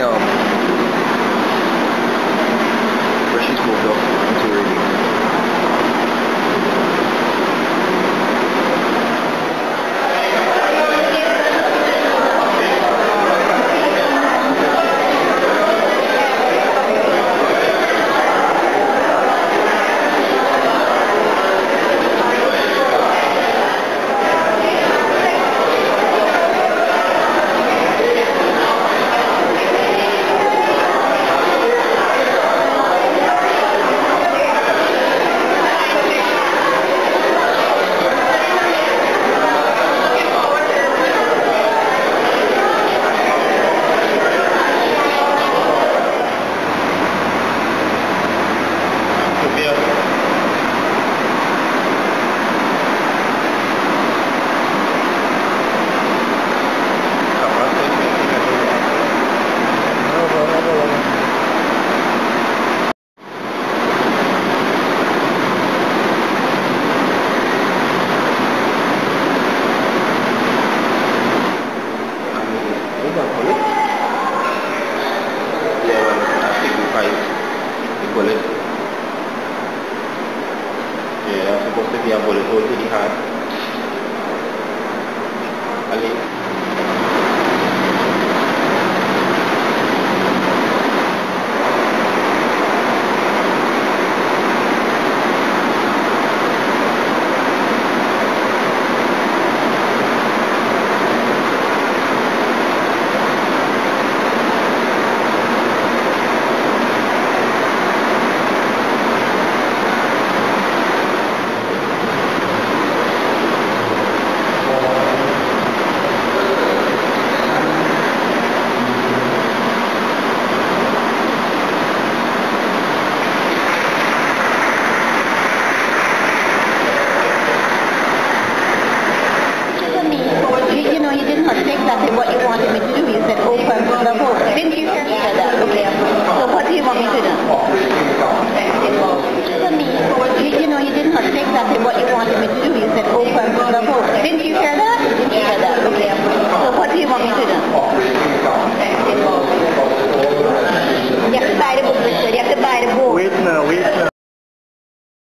video. boleh. Ya, saya kata dia boleh. Kau jadi hal Alik. You know, you did not say exactly what you wanted me to do. You said open the door. Didn't you hear